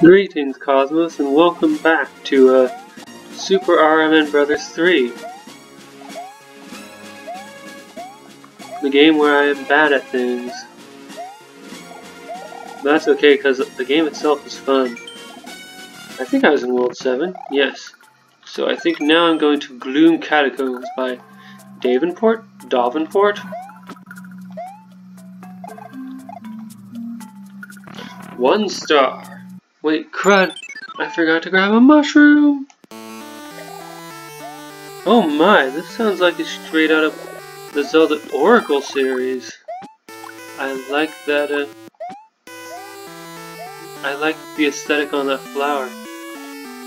Greetings, Cosmos, and welcome back to uh, Super RMN Brothers 3. The game where I am bad at things. That's okay, because the game itself is fun. I think I was in World 7, yes. So I think now I'm going to Gloom Catacombs by Davenport? Davenport? One star. Wait, crud! I forgot to grab a mushroom! Oh my, this sounds like it's straight out of the Zelda Oracle series. I like that, uh, I like the aesthetic on that flower.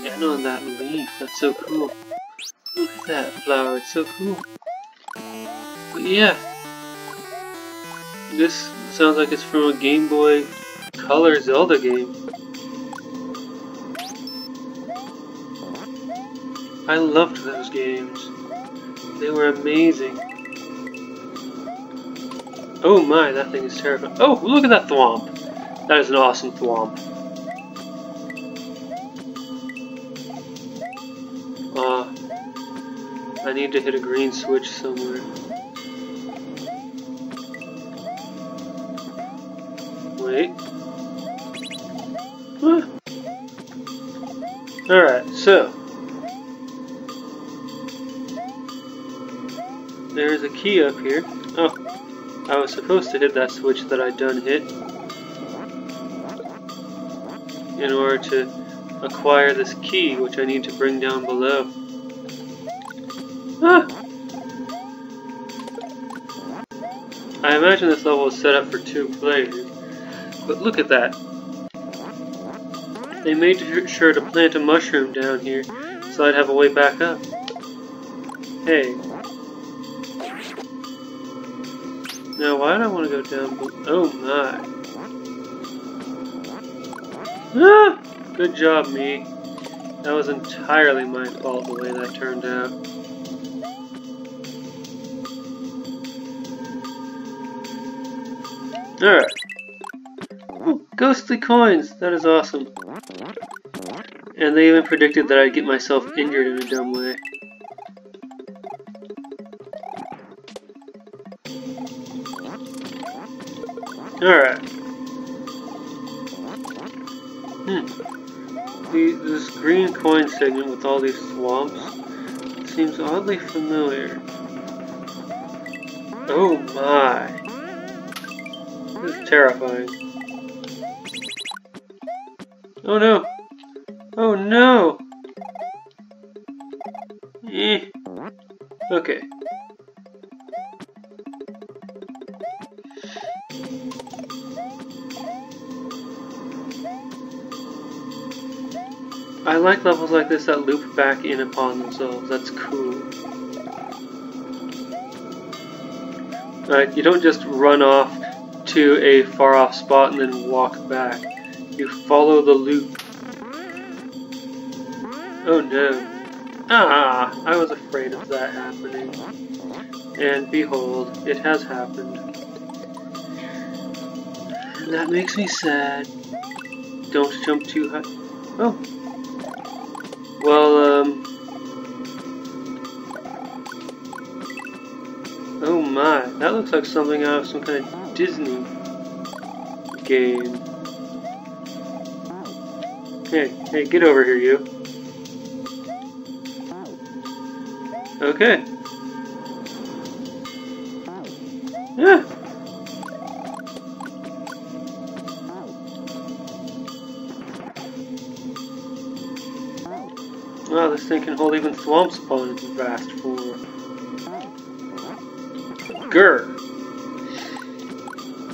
And on that leaf, that's so cool. Look at that flower, it's so cool. But yeah, this sounds like it's from a Game Boy Color Zelda game. I loved those games. They were amazing. Oh my, that thing is terrifying. Oh, look at that thwomp. That is an awesome thwomp. Uh, I need to hit a green switch somewhere. Wait. Huh. Alright, so There's a key up here. Oh, I was supposed to hit that switch that I done hit in order to acquire this key, which I need to bring down below. Ah! I imagine this level is set up for two players, but look at that. They made sure to plant a mushroom down here so I'd have a way back up. Hey, Now, why do I want to go down? Oh my! Ah! Good job, me. That was entirely my fault the way that turned out. Alright. Oh, ghostly coins! That is awesome. And they even predicted that I'd get myself injured in a dumb way. Alright. Hmm. The, this green coin segment with all these swamps seems oddly familiar. Oh my. This is terrifying. Oh no! Oh no! Eh. Okay. I like levels like this that loop back in upon themselves. That's cool. Like, you don't just run off to a far off spot and then walk back. You follow the loop. Oh no. Ah, I was afraid of that happening. And behold, it has happened. That makes me sad. Don't jump too high. Oh, well, um... Oh my, that looks like something out of some kind of Disney game. Hey, hey, get over here, you. Okay. This thing can hold even thwomps upon its vast form. Grr!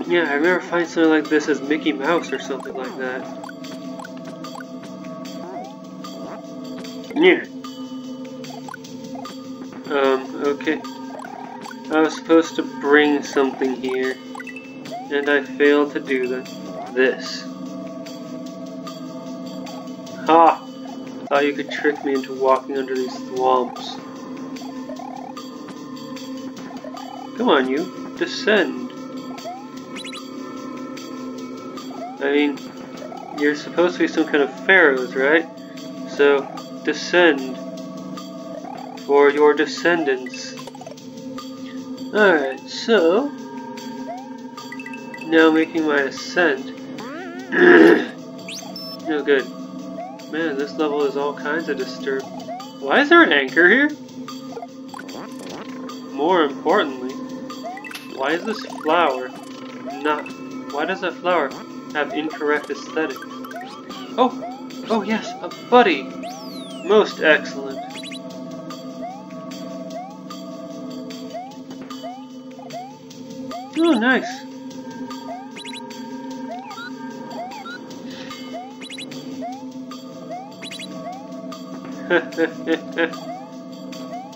Yeah, I remember finding something like this as Mickey Mouse or something like that. Yeah. Um, okay. I was supposed to bring something here, and I failed to do that. This. You could trick me into walking under these thwomps. Come on, you. Descend. I mean, you're supposed to be some kind of pharaohs, right? So, descend for your descendants. Alright, so, now making my ascent. no good. Man, this level is all kinds of disturbed. Why is there an anchor here? More importantly, why is this flower not... Why does that flower have incorrect aesthetic? Oh! Oh yes, a buddy! Most excellent. Oh, nice. I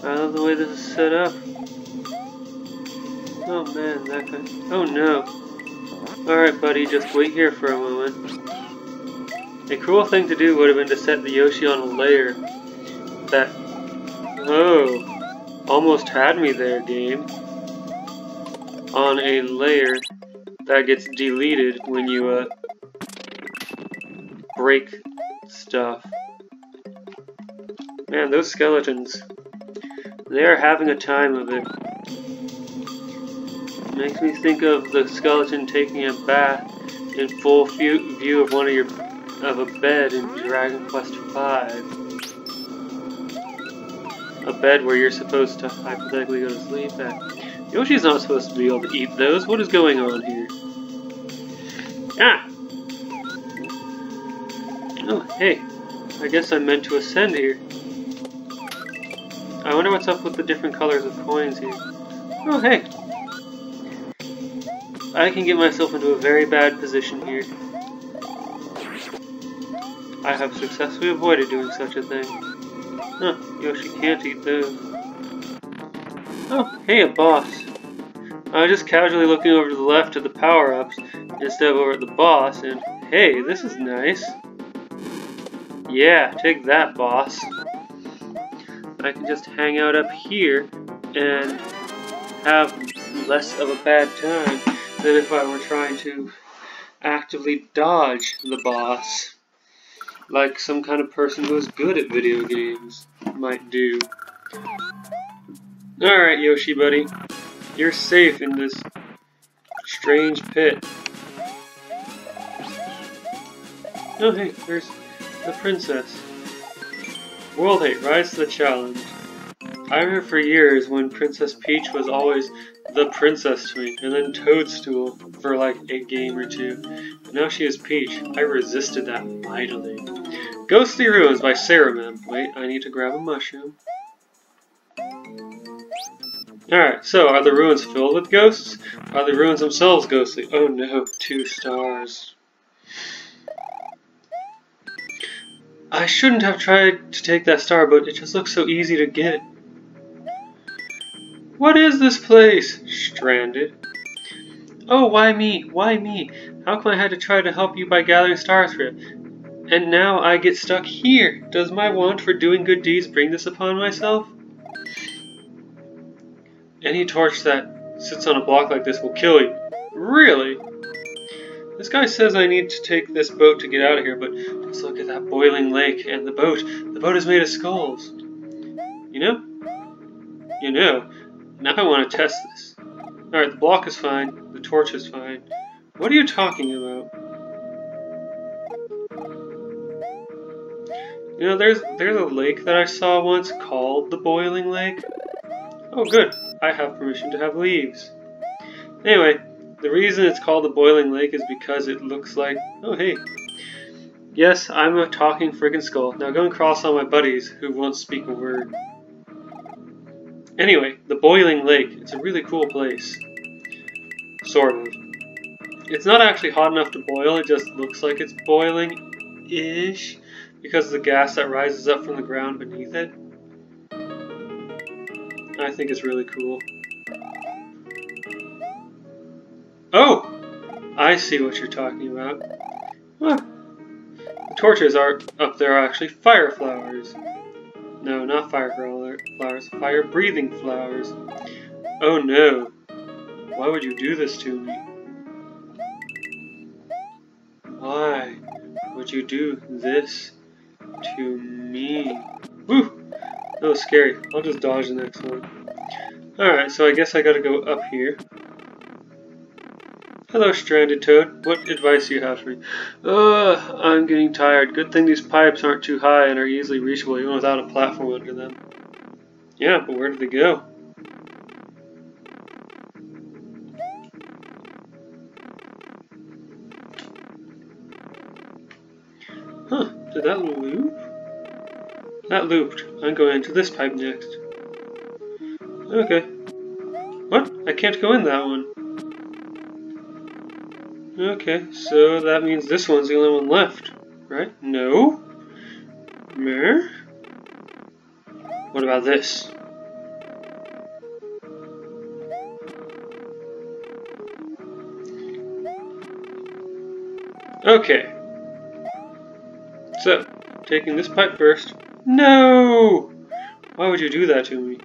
love the way this is set up. Oh man, that guy. Oh no. Alright, buddy, just wait here for a moment. A cruel thing to do would have been to set the Yoshi on a layer that. Oh. Almost had me there, game. On a layer that gets deleted when you, uh. break stuff. Man, those skeletons. They are having a time of it. Makes me think of the skeleton taking a bath in full view of one of your of a bed in Dragon Quest V. A bed where you're supposed to hypothetically go to sleep at. Yoshi's not supposed to be able to eat those. What is going on here? Ah! Oh, hey. I guess I'm meant to ascend here. I wonder what's up with the different colors of coins here. Oh, hey! I can get myself into a very bad position here. I have successfully avoided doing such a thing. Huh, Yoshi can't eat those. Oh, hey, a boss. I was just casually looking over to the left at the power-ups instead of over at the boss, and hey, this is nice. Yeah, take that, boss. I can just hang out up here and have less of a bad time than if I were trying to actively dodge the boss like some kind of person who is good at video games might do. Alright, Yoshi buddy. You're safe in this strange pit. Oh hey, there's the princess. World 8, Rise to the Challenge. I remember for years when Princess Peach was always the princess to me, and then Toadstool for like a game or two. But now she is Peach. I resisted that mightily. Ghostly Ruins by Saramem. Wait, I need to grab a mushroom. Alright, so are the ruins filled with ghosts? Are the ruins themselves ghostly? Oh no, two stars. I shouldn't have tried to take that star, but it just looks so easy to get. What is this place? Stranded. Oh, why me? Why me? How come I had to try to help you by gathering stars for it? And now I get stuck here. Does my want for doing good deeds bring this upon myself? Any torch that sits on a block like this will kill you. Really? This guy says I need to take this boat to get out of here, but just look at that boiling lake and the boat. The boat is made of skulls. You know? You know. Now I want to test this. Alright, the block is fine. The torch is fine. What are you talking about? You know, there's there's a lake that I saw once called the Boiling Lake. Oh, good. I have permission to have leaves. Anyway, the reason it's called the Boiling Lake is because it looks like... Oh, hey. Yes, I'm a talking friggin' skull. Now go and cross all my buddies who won't speak a word. Anyway, the Boiling Lake. It's a really cool place. Sort of. It's not actually hot enough to boil, it just looks like it's boiling-ish because of the gas that rises up from the ground beneath it. I think it's really cool. Oh! I see what you're talking about. Huh. The torches are up there are actually fire flowers. No, not fire flowers, fire breathing flowers. Oh no. Why would you do this to me? Why would you do this to me? Woo! That was scary. I'll just dodge the next one. Alright, so I guess I gotta go up here. Hello, Stranded Toad. What advice do you have for me? Ugh, I'm getting tired. Good thing these pipes aren't too high and are easily reachable even without a platform under them. Yeah, but where did they go? Huh, did that loop? That looped. I'm going into this pipe next. Okay. What? I can't go in that one. Okay, so that means this one's the only one left, right? No? Mer? What about this? Okay, so, taking this pipe first. No! Why would you do that to me?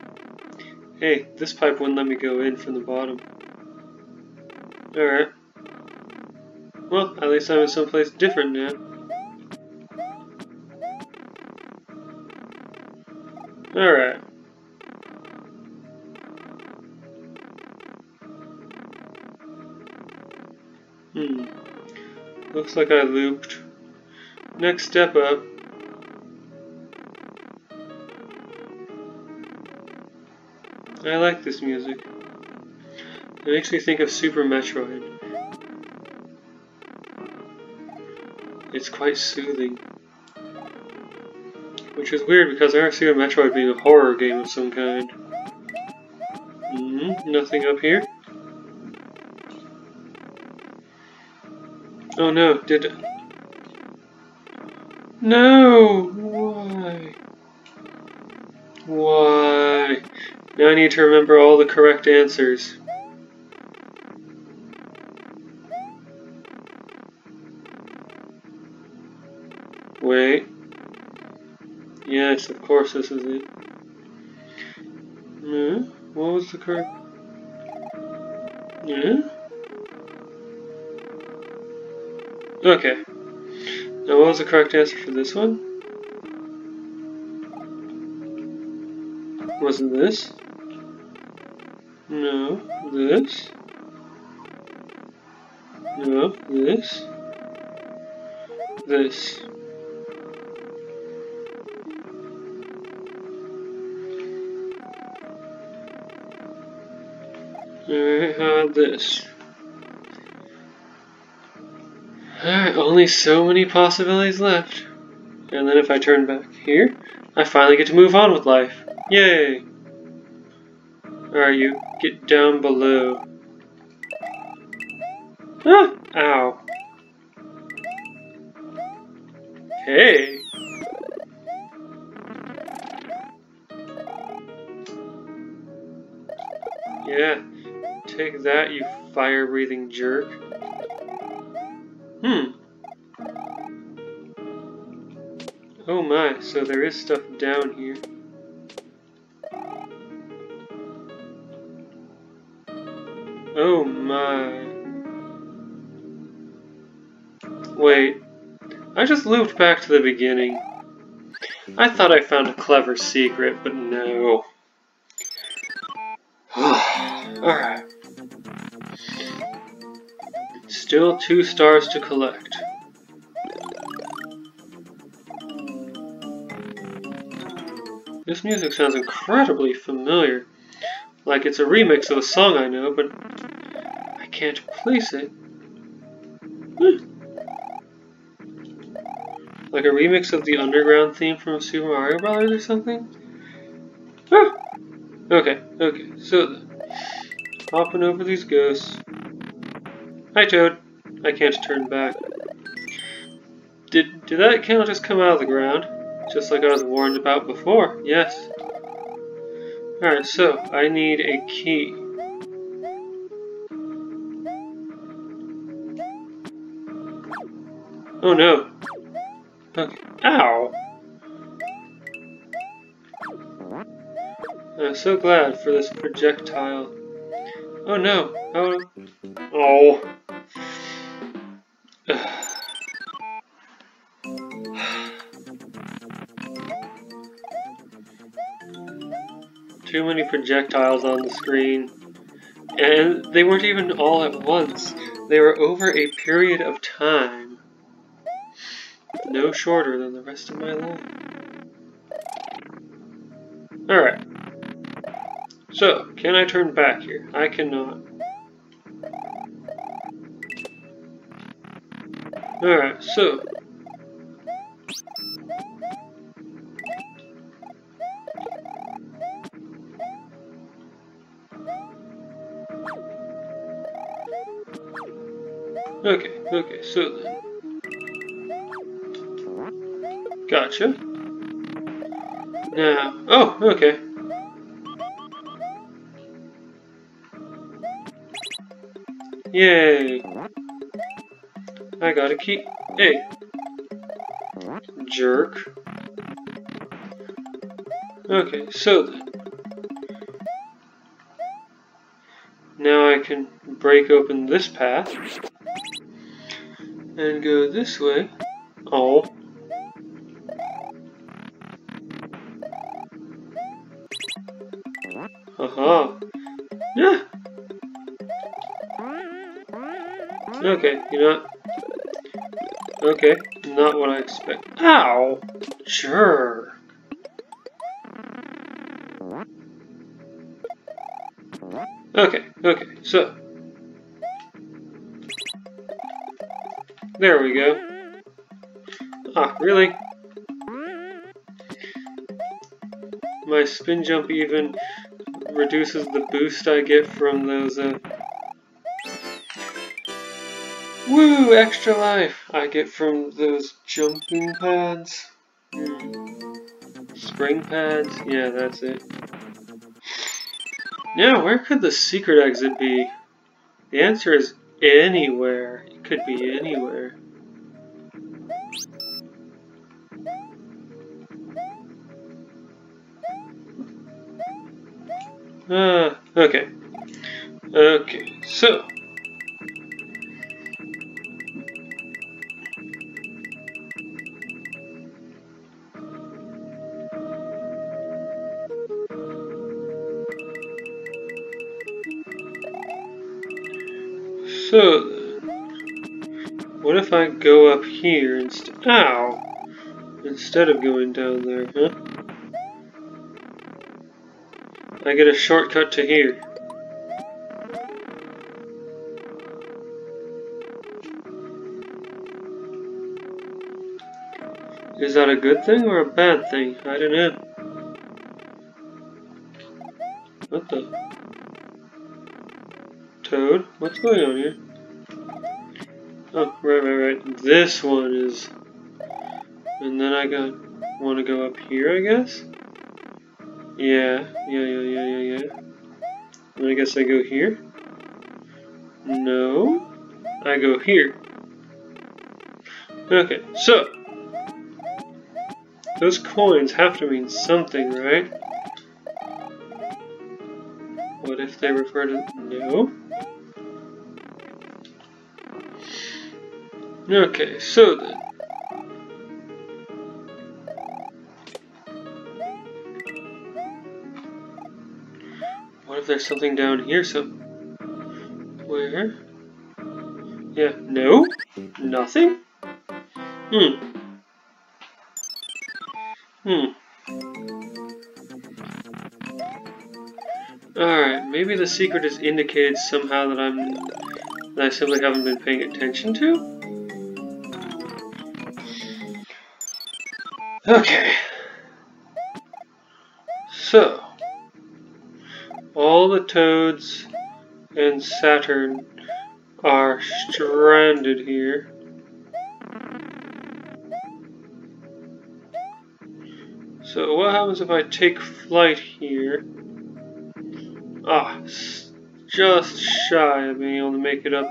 Hey, this pipe wouldn't let me go in from the bottom. Alright. Well, at least I'm in someplace different now. Alright. Hmm. Looks like I looped. Next step up. I like this music. It makes me think of Super Metroid. It's quite soothing. Which is weird because I see Super Metroid being a horror game of some kind. Mm -hmm. Nothing up here. Oh no, did no! Why? Why? Now I need to remember all the correct answers. Wait. Yes, of course this is it. Yeah? What was the correct... Yeah? Okay. Now what was the correct answer for this one? Wasn't this? No, this? No, this? This. Alright, how this? Alright, only so many possibilities left. And then if I turn back here, I finally get to move on with life. Yay! Alright, you get down below. Ah! Ow. Hey! Yeah, take that, you fire-breathing jerk. Hmm. Oh my, so there is stuff down here. Oh my. Wait. I just looped back to the beginning. I thought I found a clever secret, but no. Still two stars to collect. This music sounds incredibly familiar. Like it's a remix of a song I know, but I can't place it. Hmm. Like a remix of the underground theme from Super Mario Bros. or something? Ah! Okay, okay, so hopping over these ghosts. Hi, Toad. I can't turn back. Did, did that camel just come out of the ground? Just like I was warned about before. Yes. Alright, so I need a key. Oh no. Okay. Ow! I'm so glad for this projectile. Oh no. Oh. Oh. Too many projectiles on the screen. And they weren't even all at once. They were over a period of time. No shorter than the rest of my life. Alright. So, can I turn back here? I cannot. Alright, so. Okay, okay, so then. Gotcha. Now, oh, okay. Yay! I got a key. Hey! Jerk. Okay, so then. Now I can break open this path and go this way. Oh. Aha. Yeah. Okay, you know what? Okay, not what I expect. Ow! Sure. Okay, okay, so. There we go. Ah, really? My spin jump even reduces the boost I get from those, uh... Woo! Extra life I get from those jumping pads. Spring pads? Yeah, that's it. Now, where could the secret exit be? The answer is anywhere. Could be anywhere. Uh, okay. Okay, so. So, if I go up here instead? Ow! Instead of going down there, huh? I get a shortcut to here. Is that a good thing or a bad thing? I don't know. What the? Toad? What's going on here? Oh, right, right, right. This one is... And then I got... Want to go up here, I guess? Yeah, yeah, yeah, yeah, yeah, yeah. And I guess I go here? No. I go here. Okay, so... Those coins have to mean something, right? What if they refer to... No? Okay, so then. What if there's something down here So, Where? Yeah, no? Nothing? Hmm. Hmm. Alright, maybe the secret is indicated somehow that I'm that I simply haven't been paying attention to? Okay. So, all the Toads and Saturn are stranded here. So what happens if I take flight here? Ah, just shy of being able to make it up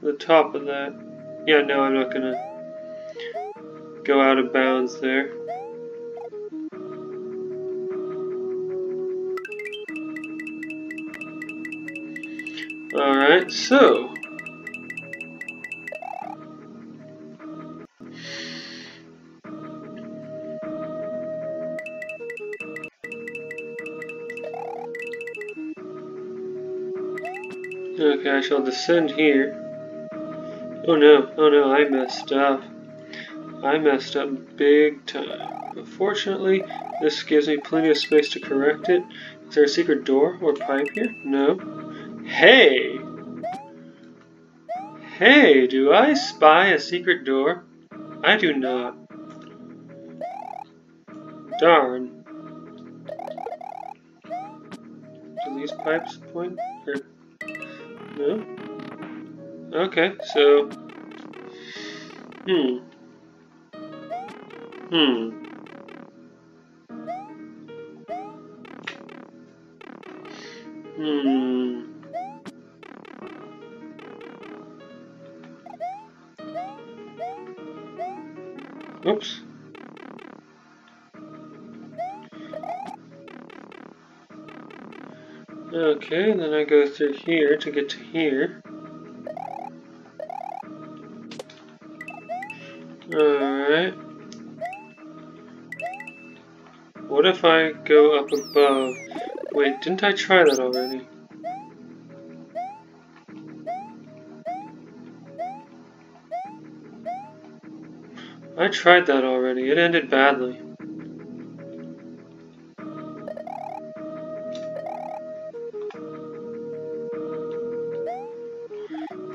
to the top of that. Yeah, no, I'm not gonna go out of bounds there. Alright, so. Okay, I shall descend here. Oh no, oh no, I messed up. I messed up big time. But fortunately, this gives me plenty of space to correct it. Is there a secret door or pipe here? No. Hey! Hey, do I spy a secret door? I do not. Darn. Do these pipes point? Or no? Okay, so... Hmm. Hmm. Hmm. Oops. Okay, then I go through here to get to here. Alright. What if I go up above? Wait, didn't I try that already? Tried that already. It ended badly.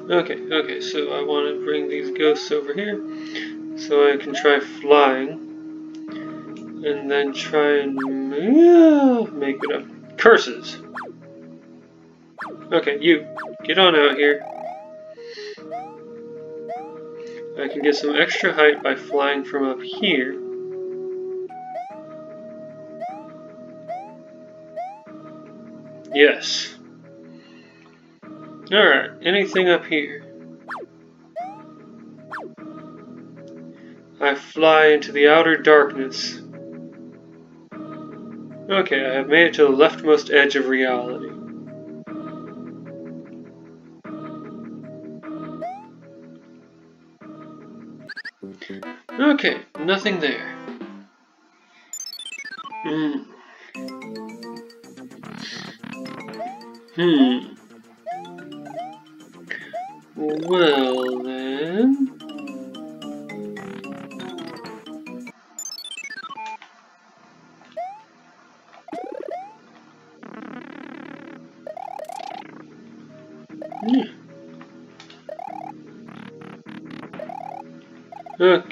Okay, okay, so I want to bring these ghosts over here so I can try flying and then try and make it up. Curses! Okay, you, get on out here. Can get some extra height by flying from up here. Yes. Alright, anything up here? I fly into the outer darkness. Okay, I have made it to the leftmost edge of reality. Okay, nothing there. Hmm. Hmm. Well then... Hmm. Okay. Okay,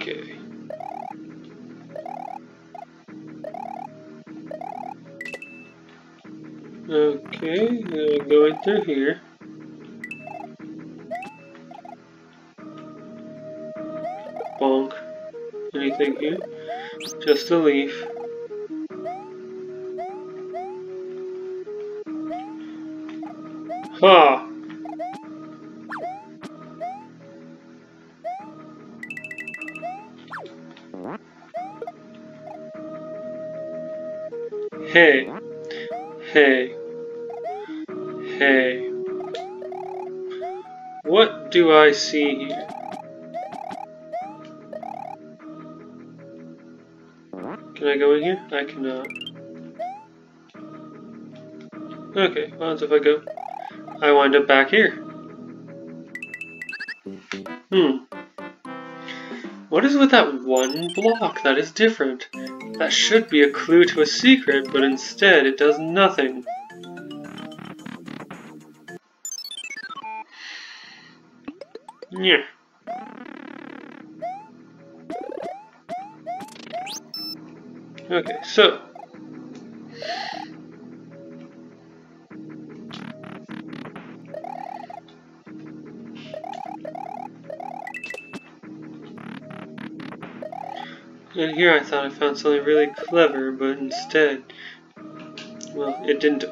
through here. Bonk. Anything here? Just a leaf. Ha! Hey. What do I see here? Can I go in here? I cannot. Okay, well, if I go, I wind up back here. Hmm. What is with that one block that is different? That should be a clue to a secret, but instead it does nothing. Yeah. Okay, so. And here I thought I found something really clever, but instead, well, it didn't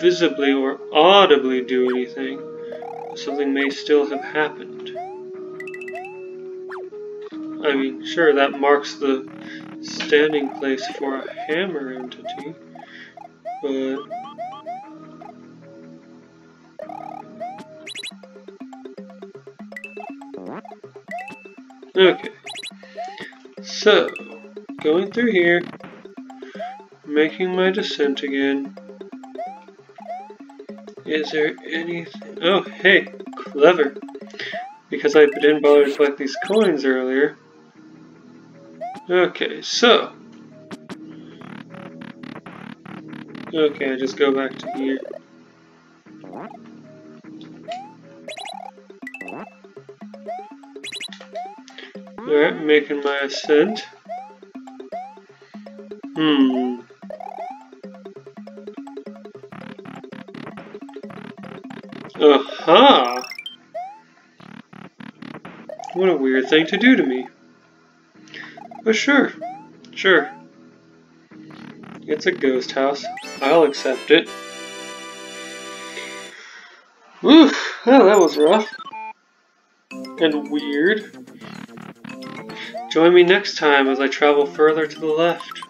visibly or audibly do anything. Something may still have happened. I mean, sure, that marks the standing place for a hammer entity, but... Okay. So, going through here, making my descent again, Is there anything? Oh, hey, clever. Because I didn't bother to collect these coins earlier. Okay, so. Okay, I just go back to here. Alright, making my ascent. Hmm. Aha! What a weird thing to do to me. But sure, sure. It's a ghost house. I'll accept it. Oof, oh, that was rough. And weird. Join me next time as I travel further to the left.